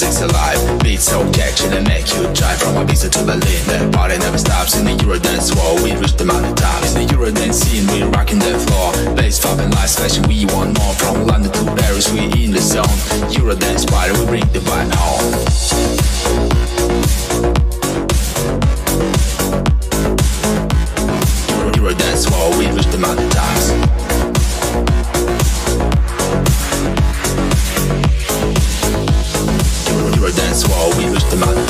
music's alive Beats so catchy that make you drive From Ibiza to Berlin. The party never stops In the Eurodance world We reach the mountaintop In the Eurodance scene. We rocking the floor. Bass, pop and lights flashing We want more From London to Paris. We in the zone. Eurodance party We bring the vibe home. Eurodance world We reach the mountaintop. Reach the mountain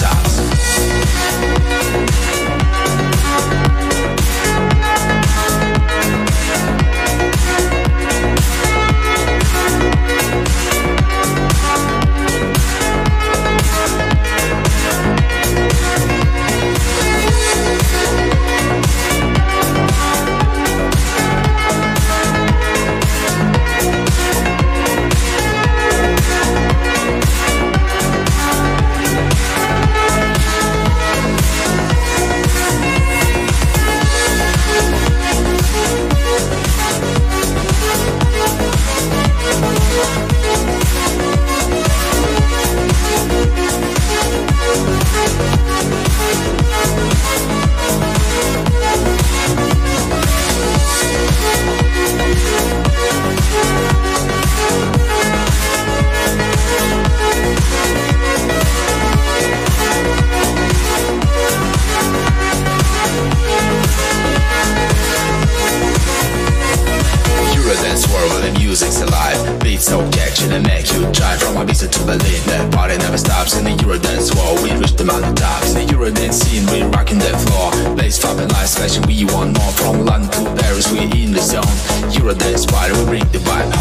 music's alive. Beats objection and make you drive. From Ibiza to Berlin. The party never stops in the Eurodance world We reach the mountain tops In the Eurodance scene. We rocking the floor. Bass and lights flashing we want more From London to Paris. We in the zone. Eurodance party we bring the vibe